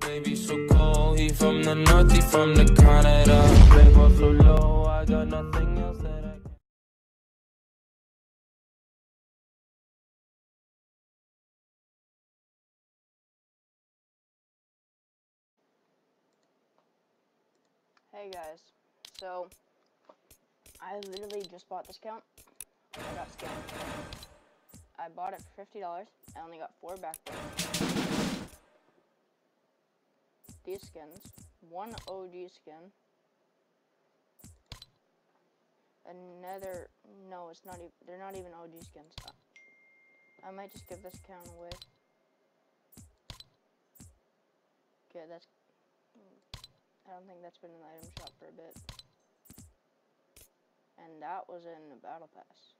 Baby, so cold. He from the north, he from the Canada. So low, I got nothing else that I. Hey guys, so I literally just bought this account. I got scammed. I bought it for fifty dollars. I only got four backbling. These skins, one OG skin, another. No, it's not even. They're not even OG skins. I might just give this account away. Okay, that's I don't think that's been in the item shop for a bit. And that was in the battle pass.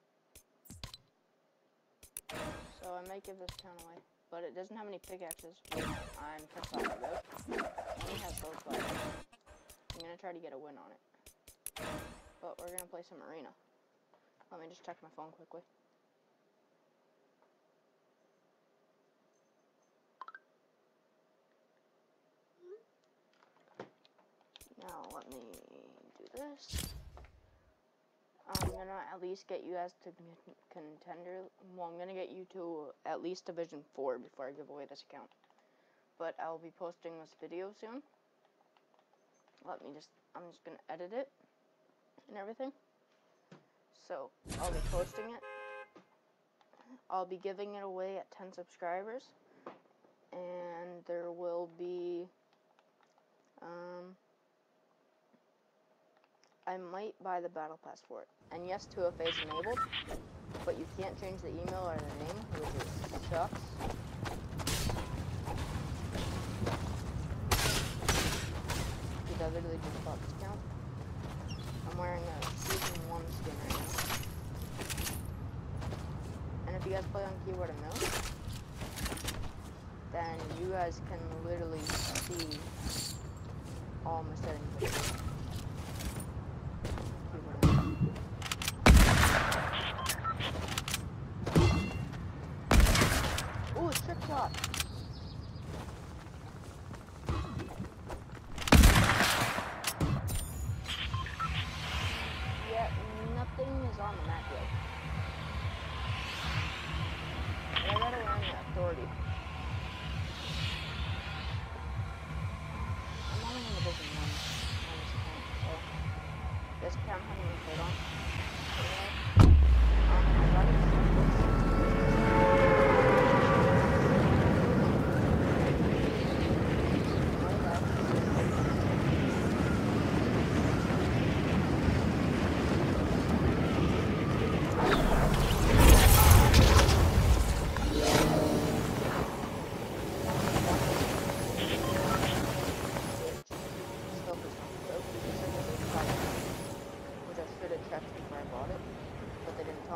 So I might give this town away. But it doesn't have any pickaxes, I'm pissed off about. Only has those five. I'm gonna try to get a win on it. But we're gonna play some arena. Let me just check my phone quickly. Now let me do this. I'm gonna at least get you guys to contender. Well, I'm gonna get you to at least division four before I give away this account. But I'll be posting this video soon. Let me just. I'm just gonna edit it and everything. So I'll be posting it. I'll be giving it away at 10 subscribers, and there will be. Um, I might buy the battle pass for it. And yes, 2FA is enabled, but you can't change the email or the name, which is sucks. Because I literally just bought this account. I'm wearing a season one skin right now. And if you guys play on keyboard and mouse, then you guys can literally see all my settings.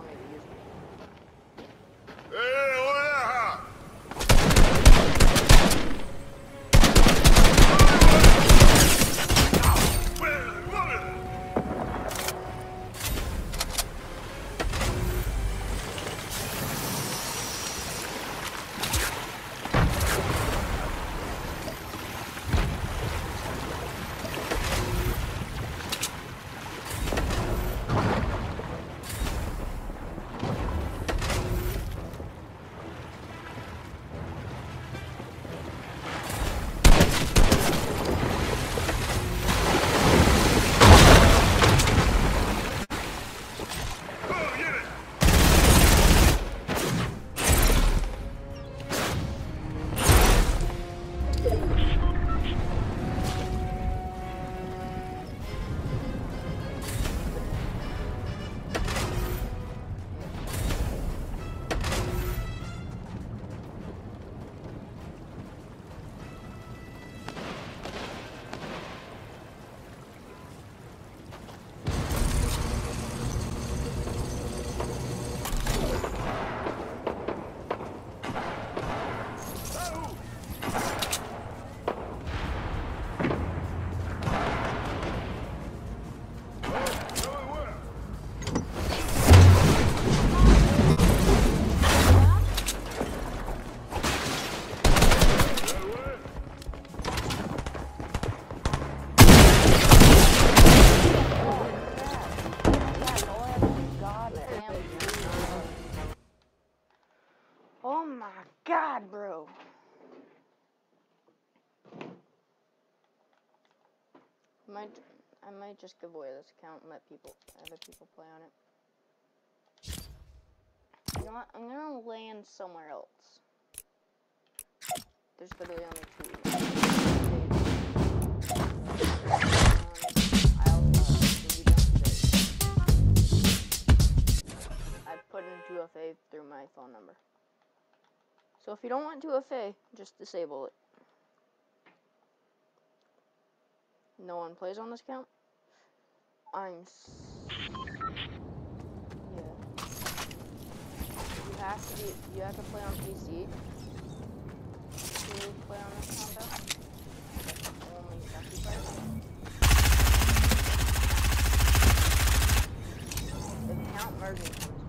coming. Might I might just give away this account and let people other people play on it. You know what? I'm gonna land somewhere else. There's literally only two. Um, I'll, uh. I put in 2FA through my phone number. So if you don't want 2FA, just disable it. No one plays on this account. I'm. Yeah. You have to be. You have to play on PC to play on this account. Only account merging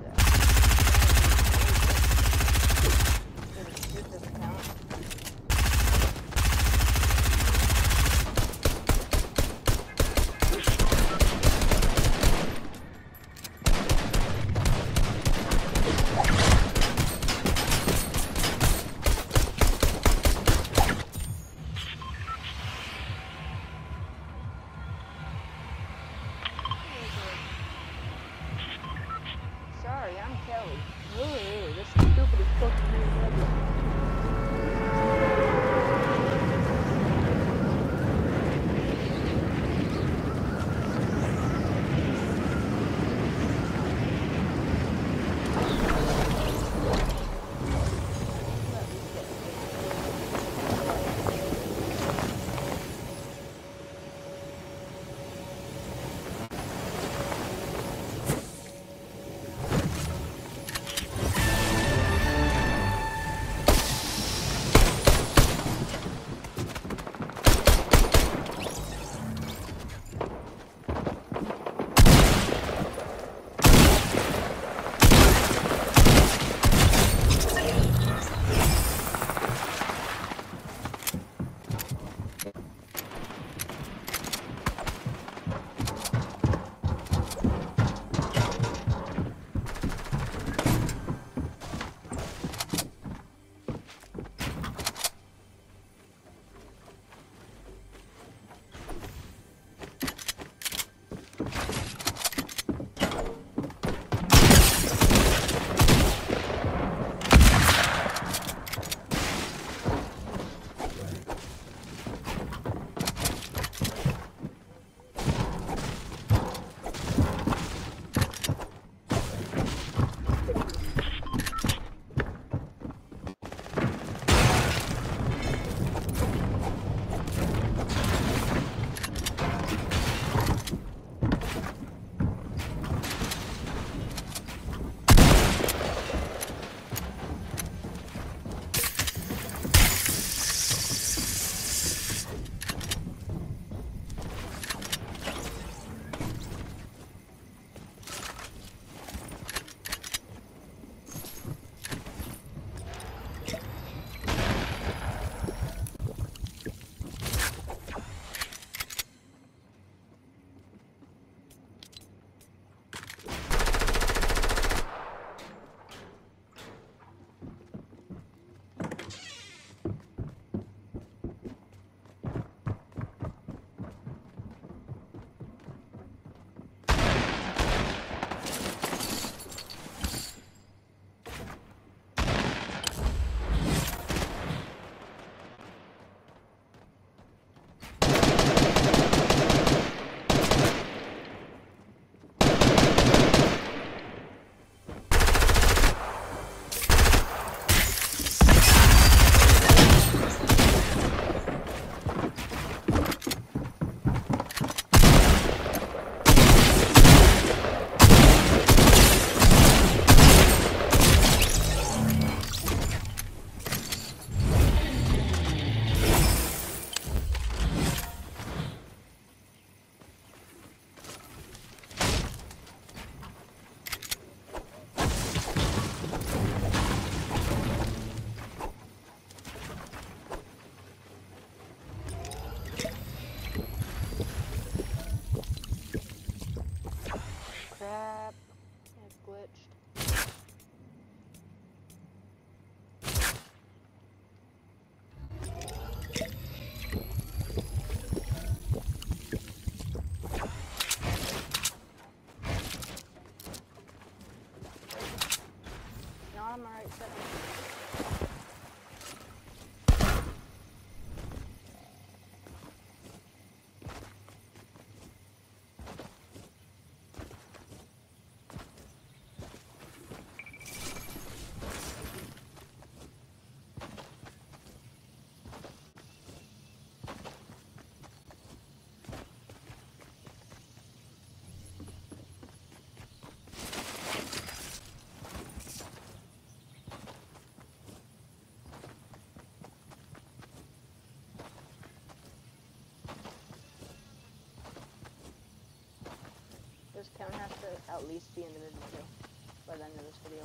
at least be in Division 2 by the end of this video.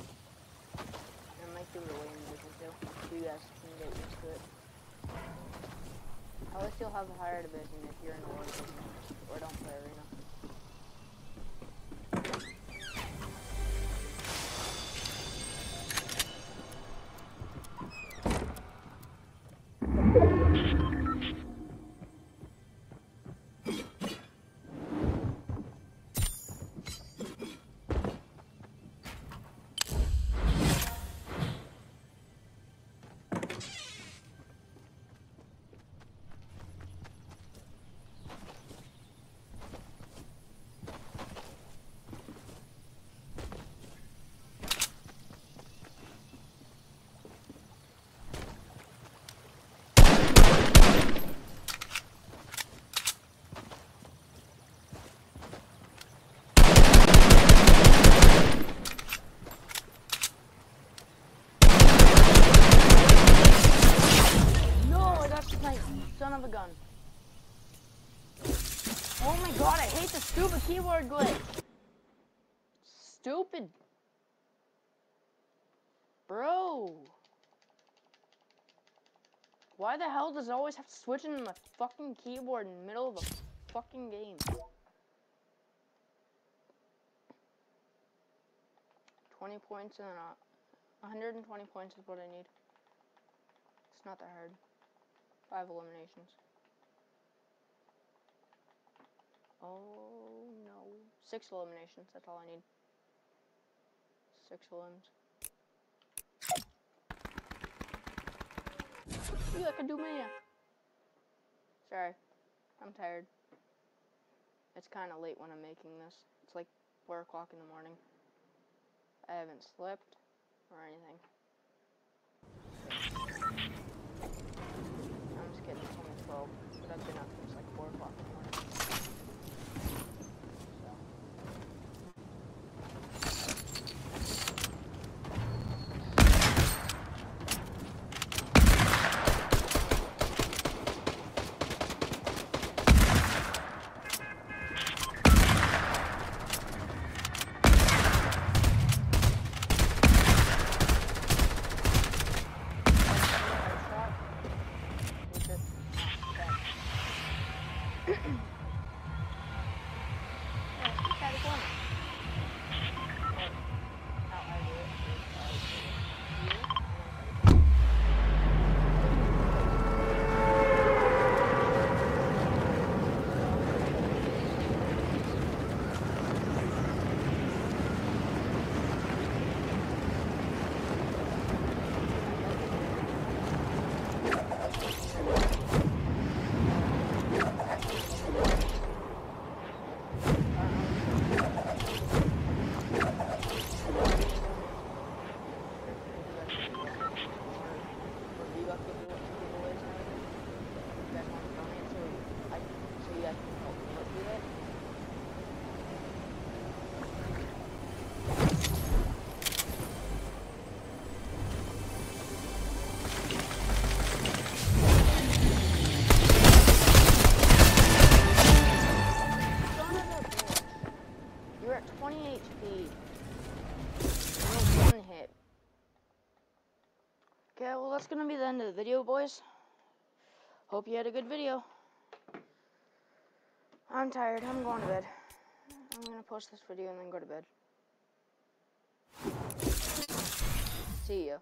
I might give it away in Division 2, so you guys can get used to it. At least you'll have a higher division if you're in lower division, or don't play Arena. Keyboard glitch. Stupid. Bro. Why the hell does it always have to switch into my fucking keyboard in the middle of a fucking game? Twenty points and uh, 120 points is what I need. It's not that hard. Five eliminations. Oh no. Six eliminations, that's all I need. Six elims. I can do Maya. Sorry. I'm tired. It's kind of late when I'm making this. It's like 4 o'clock in the morning. I haven't slept or anything. I'm just kidding, it's only 12, but I've been up since like 4 o'clock in the morning. That's gonna be the end of the video, boys. Hope you had a good video. I'm tired. I'm going to bed. I'm gonna post this video and then go to bed. See ya.